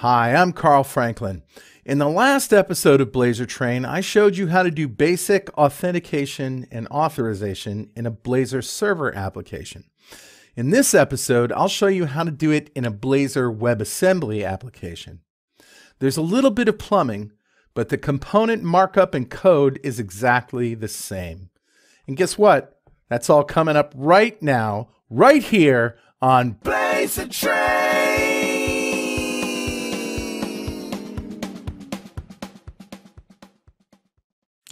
Hi, I'm Carl Franklin. In the last episode of Blazor Train, I showed you how to do basic authentication and authorization in a Blazor server application. In this episode, I'll show you how to do it in a Blazor WebAssembly application. There's a little bit of plumbing, but the component markup and code is exactly the same. And guess what? That's all coming up right now, right here on Blazor Train!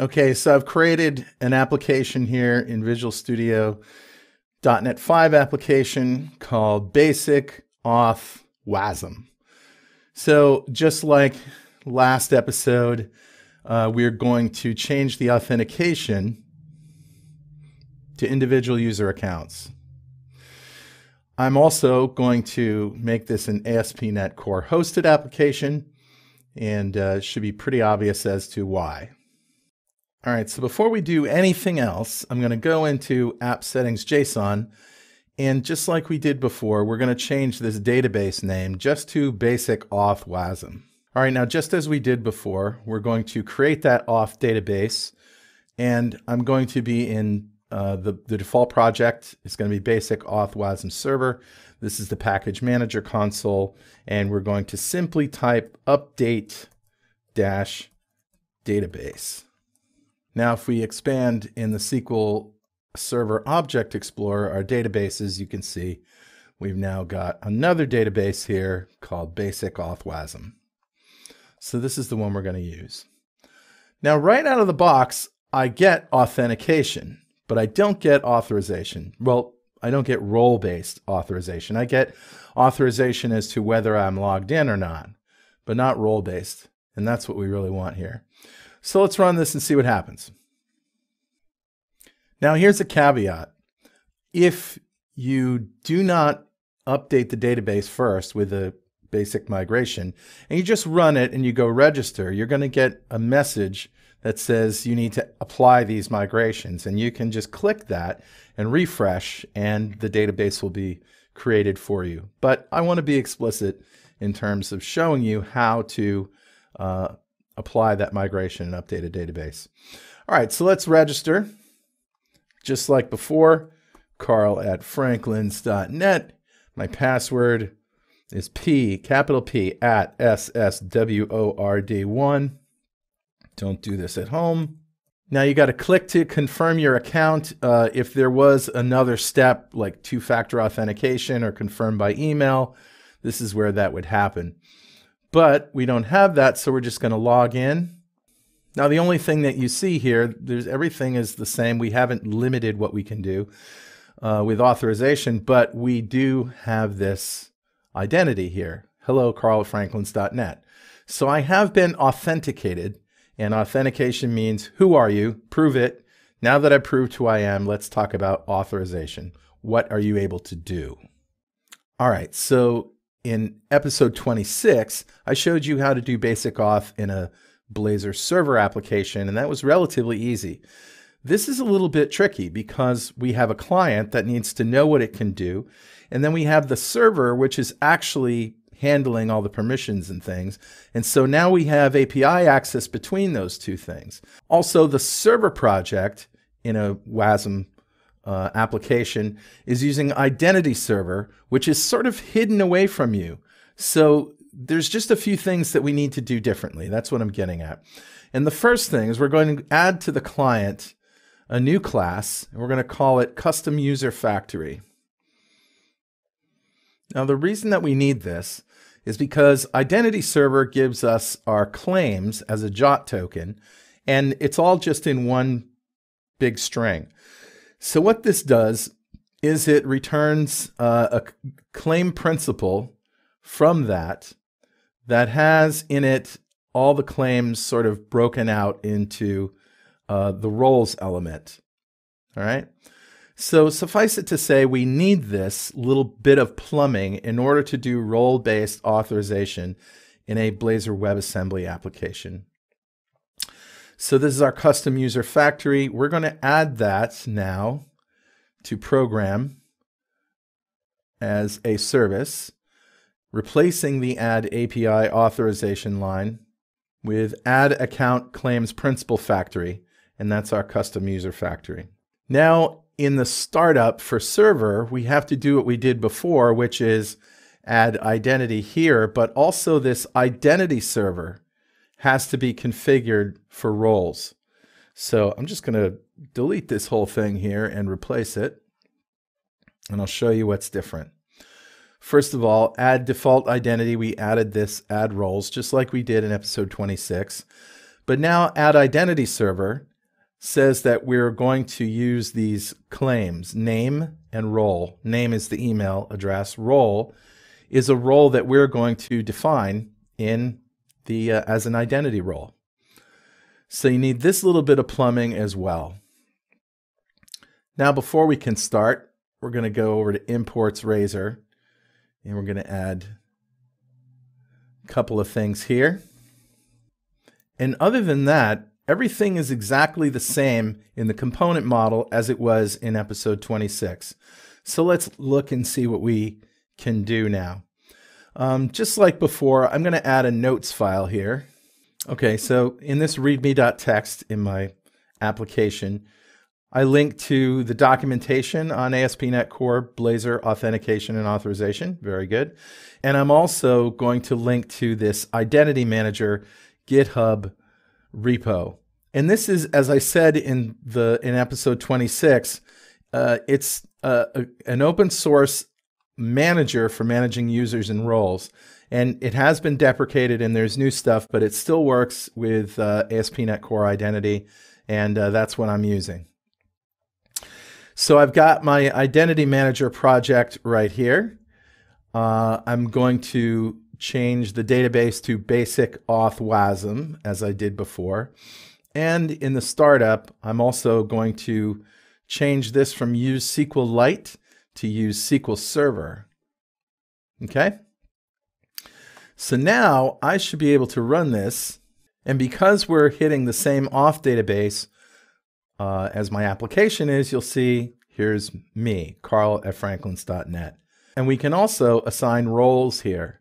Okay, so I've created an application here in Visual Studio .NET 5 application called Basic Auth WASM. So just like last episode, uh, we're going to change the authentication to individual user accounts. I'm also going to make this an ASP.NET Core hosted application and uh, should be pretty obvious as to why. All right, so before we do anything else, I'm going to go into app settings JSON. And just like we did before, we're going to change this database name just to basic auth WASM. All right, now just as we did before, we're going to create that auth database. And I'm going to be in uh, the, the default project. It's going to be basic auth WASM server. This is the package manager console. And we're going to simply type update dash database. Now, if we expand in the SQL Server Object Explorer, our databases, you can see we've now got another database here called Basic AuthWASM. So this is the one we're going to use. Now, right out of the box, I get authentication, but I don't get authorization. Well, I don't get role-based authorization. I get authorization as to whether I'm logged in or not, but not role-based. And that's what we really want here. So let's run this and see what happens. Now here's a caveat. If you do not update the database first with a basic migration and you just run it and you go register, you're going to get a message that says you need to apply these migrations and you can just click that and refresh and the database will be created for you. But I want to be explicit in terms of showing you how to uh, apply that migration and update a database. All right, so let's register. Just like before, carl at franklins.net. My password is P, capital P, at SSWORD1. Don't do this at home. Now you got to click to confirm your account. Uh, if there was another step like two-factor authentication or confirm by email, this is where that would happen. But we don't have that, so we're just going to log in. Now, the only thing that you see here, there's everything is the same. We haven't limited what we can do uh, with authorization, but we do have this identity here. Hello, carlfranklins.net. So I have been authenticated, and authentication means who are you? Prove it. Now that I've proved who I am, let's talk about authorization. What are you able to do? All right, so in episode 26, I showed you how to do basic auth in a Blazor server application, and that was relatively easy. This is a little bit tricky because we have a client that needs to know what it can do, and then we have the server, which is actually handling all the permissions and things. And so now we have API access between those two things. Also, the server project in a WASM uh, application is using Identity Server, which is sort of hidden away from you. So there's just a few things that we need to do differently. That's what I'm getting at. And the first thing is we're going to add to the client a new class, and we're going to call it Custom User Factory. Now, the reason that we need this is because Identity Server gives us our claims as a JWT token, and it's all just in one big string. So what this does is it returns uh, a claim principal from that that has in it all the claims sort of broken out into uh, the roles element. All right. So suffice it to say, we need this little bit of plumbing in order to do role-based authorization in a Blazor WebAssembly application. So this is our custom user factory. We're going to add that now to program as a service. replacing the add API authorization line with add account claims principal factory, and that's our custom user factory. Now, in the startup for server, we have to do what we did before, which is add identity here, but also this identity server has to be configured for roles. So I'm just going to delete this whole thing here and replace it. And I'll show you what's different. First of all, add default identity. We added this add roles just like we did in episode 26. But now add identity server says that we're going to use these claims, name and role. Name is the email address. Role is a role that we're going to define in the uh, as an identity role. So you need this little bit of plumbing as well. Now, before we can start, we're going to go over to imports razor and we're going to add a couple of things here. And other than that, everything is exactly the same in the component model as it was in episode 26. So let's look and see what we can do now. Um, just like before, I'm going to add a notes file here. Okay, so in this readme.txt in my application, I link to the documentation on ASP.NET Core Blazor authentication and authorization. Very good. And I'm also going to link to this Identity Manager GitHub repo. And this is, as I said in the in episode 26, uh, it's uh, a, an open source manager for managing users and roles. And it has been deprecated and there's new stuff, but it still works with uh, ASP.NET Core Identity. And uh, that's what I'm using. So I've got my identity manager project right here. Uh, I'm going to change the database to basic auth WASM as I did before. And in the startup, I'm also going to change this from use SQLite to use SQL Server. Okay? So now I should be able to run this. And because we're hitting the same auth database, uh, as my application is, you'll see here's me, Carl at franklins.net. And we can also assign roles here.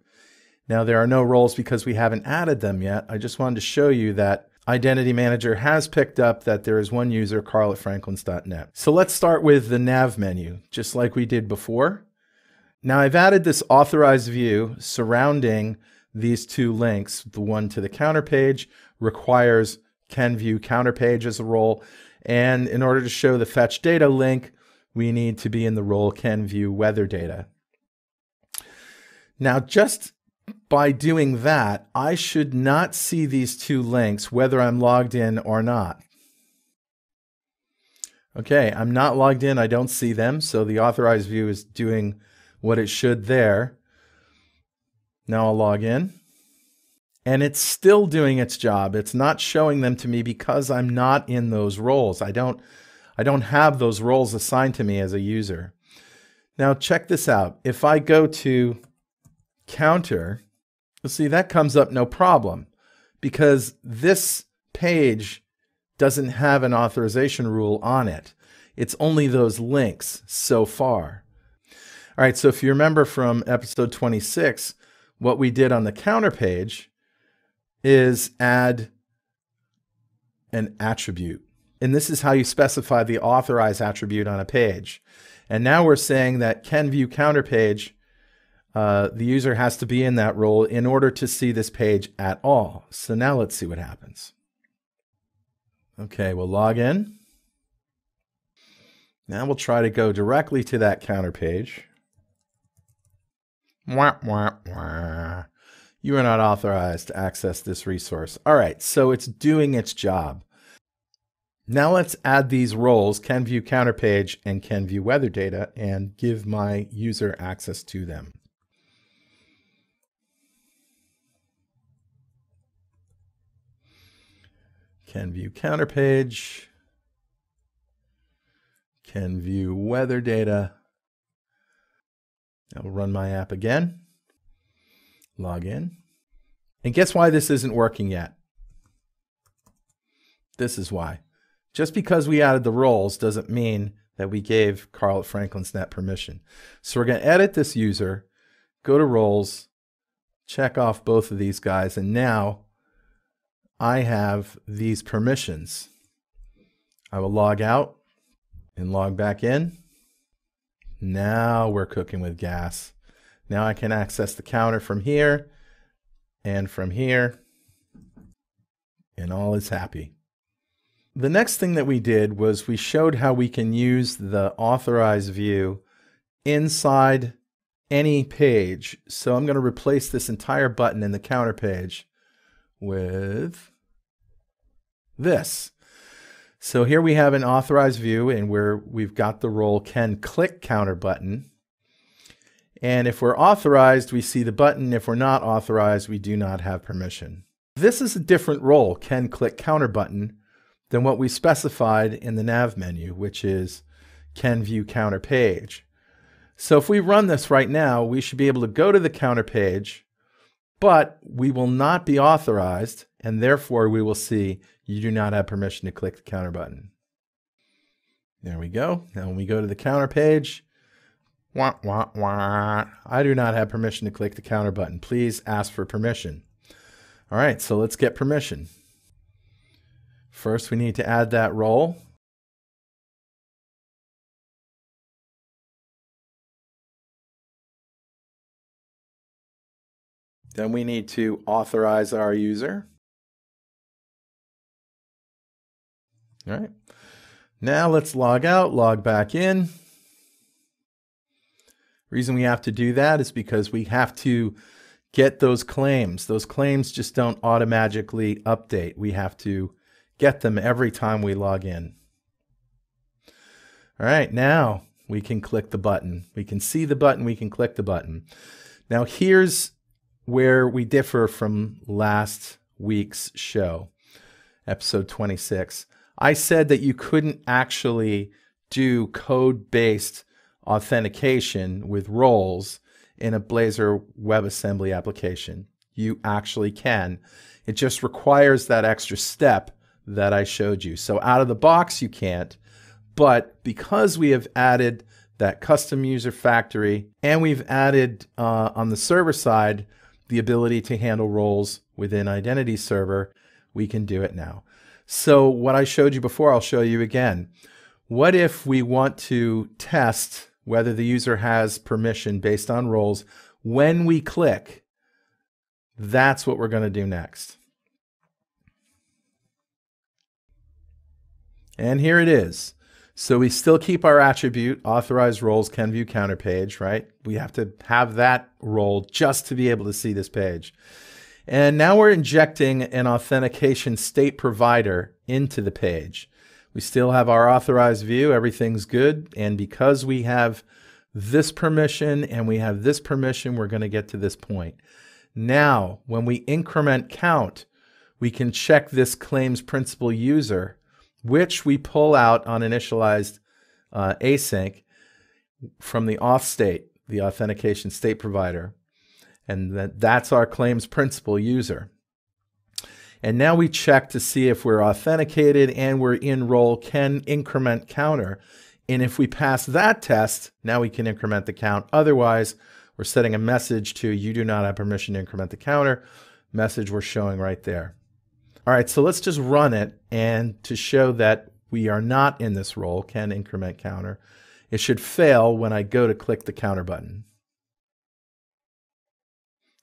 Now, there are no roles because we haven't added them yet. I just wanted to show you that Identity Manager has picked up that there is one user, Carl at franklins.net. So let's start with the nav menu, just like we did before. Now I've added this authorized view surrounding these two links. The one to the counter page requires can view counter page as a role. And in order to show the fetch data link, we need to be in the role can view weather data. Now, just by doing that, I should not see these two links whether I'm logged in or not. Okay, I'm not logged in. I don't see them. So the authorized view is doing what it should there. Now I'll log in and it's still doing its job. It's not showing them to me because I'm not in those roles. I don't, I don't have those roles assigned to me as a user. Now check this out. If I go to counter, you'll see that comes up no problem because this page doesn't have an authorization rule on it. It's only those links so far. All right, so if you remember from episode 26, what we did on the counter page is add an attribute. And this is how you specify the authorize attribute on a page. And now we're saying that can view counter page, uh, the user has to be in that role in order to see this page at all. So now let's see what happens. Okay, we'll log in. Now we'll try to go directly to that counter page. Wah, wah, wah you are not authorized to access this resource. All right, so it's doing its job. Now let's add these roles, can view counter page and can view weather data, and give my user access to them. Can view counter page, can view weather data. I'll run my app again log in. And guess why this isn't working yet? This is why. Just because we added the roles doesn't mean that we gave Carl at Franklin's Net permission. So we're going to edit this user, go to roles, check off both of these guys, and now I have these permissions. I will log out and log back in. Now we're cooking with gas. Now I can access the counter from here and from here, and all is happy. The next thing that we did was we showed how we can use the authorize view inside any page. So I'm going to replace this entire button in the counter page with this. So here we have an authorized view and where we've got the role can click counter button. And if we're authorized, we see the button. If we're not authorized, we do not have permission. This is a different role, can click counter button, than what we specified in the nav menu, which is can view counter page. So if we run this right now, we should be able to go to the counter page, but we will not be authorized, and therefore we will see you do not have permission to click the counter button. There we go. Now when we go to the counter page, wah, wah, wah, I do not have permission to click the counter button. Please ask for permission. All right, so let's get permission. First, we need to add that role. Then we need to authorize our user. All right. Now let's log out, log back in. Reason we have to do that is because we have to get those claims. Those claims just don't automatically update. We have to get them every time we log in. All right, now we can click the button. We can see the button, we can click the button. Now here's where we differ from last week's show, episode 26. I said that you couldn't actually do code based authentication with roles in a Blazor WebAssembly application. You actually can. It just requires that extra step that I showed you. So out of the box, you can't. But because we have added that custom user factory and we've added uh, on the server side the ability to handle roles within Identity Server, we can do it now. So what I showed you before, I'll show you again. What if we want to test whether the user has permission based on roles when we click? That's what we're going to do next. And here it is. So we still keep our attribute, authorized roles can view counter page, right? We have to have that role just to be able to see this page. And now we're injecting an authentication state provider into the page. We still have our authorized view, everything's good. And because we have this permission and we have this permission, we're going to get to this point. Now, when we increment count, we can check this claims principal user which we pull out on initialized uh, async from the auth state, the authentication state provider. And that, that's our claims principal user. And now we check to see if we're authenticated and we're in role can increment counter. And if we pass that test, now we can increment the count. Otherwise, we're setting a message to you do not have permission to increment the counter. Message we're showing right there. All right, so let's just run it. And to show that we are not in this role, can increment counter, it should fail when I go to click the counter button.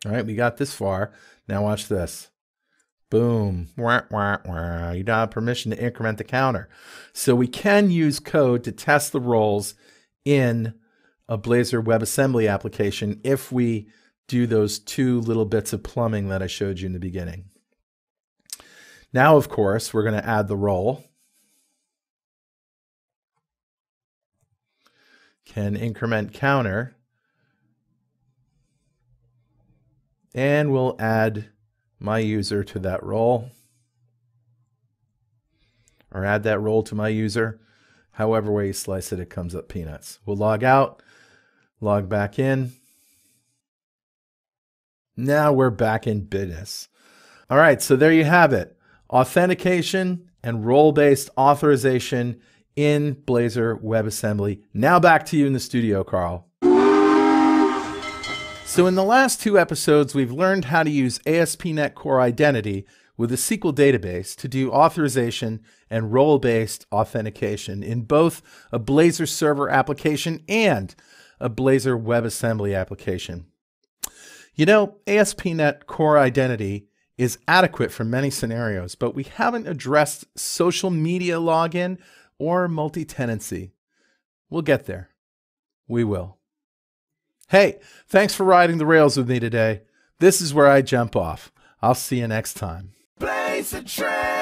All right, we got this far. Now watch this. Boom. Wah, wah, wah. You don't have permission to increment the counter. So we can use code to test the roles in a Blazor WebAssembly application if we do those two little bits of plumbing that I showed you in the beginning. Now, of course, we're going to add the role. Can increment counter. And we'll add my user to that role. Or add that role to my user. However way you slice it, it comes up peanuts. We'll log out, log back in. Now we're back in business. All right, so there you have it authentication and role-based authorization in Blazor WebAssembly. Now back to you in the studio, Carl. So, in the last two episodes, we've learned how to use ASP.NET Core Identity with a SQL database to do authorization and role based authentication in both a Blazor server application and a Blazor WebAssembly application. You know, ASP.NET Core Identity is adequate for many scenarios, but we haven't addressed social media login or multi tenancy. We'll get there. We will. Hey, thanks for riding the rails with me today. This is where I jump off. I'll see you next time. Blaze a trail.